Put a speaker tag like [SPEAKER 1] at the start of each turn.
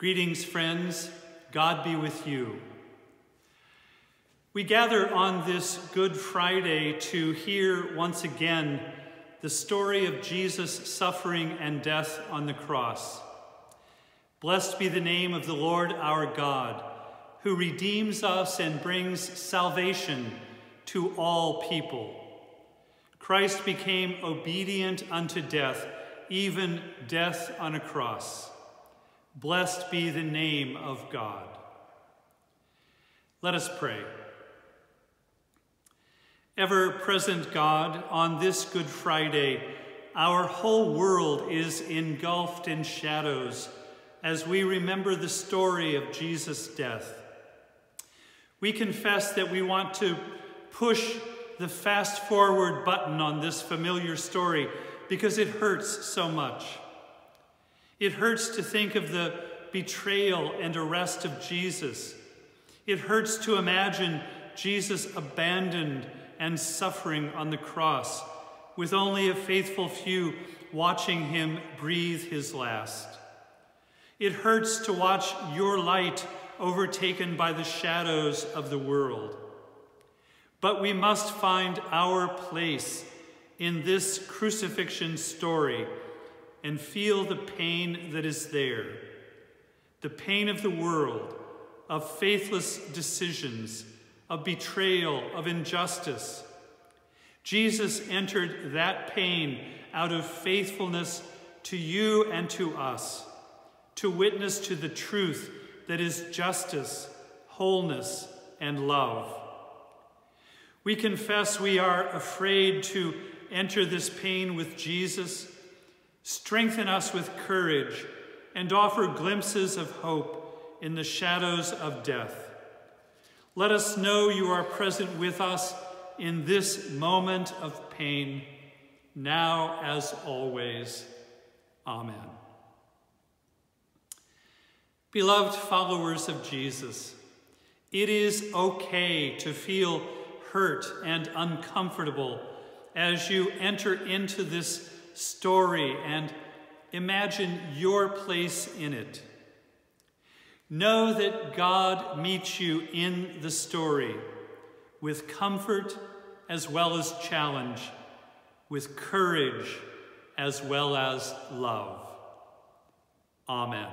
[SPEAKER 1] Greetings, friends. God be with you. We gather on this Good Friday to hear once again the story of Jesus' suffering and death on the cross. Blessed be the name of the Lord our God, who redeems us and brings salvation to all people. Christ became obedient unto death, even death on a cross. Blessed be the name of God. Let us pray. Ever present God, on this Good Friday, our whole world is engulfed in shadows as we remember the story of Jesus' death. We confess that we want to push the fast forward button on this familiar story because it hurts so much. It hurts to think of the betrayal and arrest of Jesus. It hurts to imagine Jesus abandoned and suffering on the cross, with only a faithful few watching him breathe his last. It hurts to watch your light overtaken by the shadows of the world. But we must find our place in this crucifixion story and feel the pain that is there the pain of the world, of faithless decisions, of betrayal, of injustice. Jesus entered that pain out of faithfulness to you and to us, to witness to the truth that is justice, wholeness, and love. We confess we are afraid to enter this pain with Jesus Strengthen us with courage and offer glimpses of hope in the shadows of death. Let us know you are present with us in this moment of pain, now as always. Amen. Beloved followers of Jesus, it is okay to feel hurt and uncomfortable as you enter into this story and imagine your place in it. Know that God meets you in the story with comfort as well as challenge, with courage as well as love. Amen.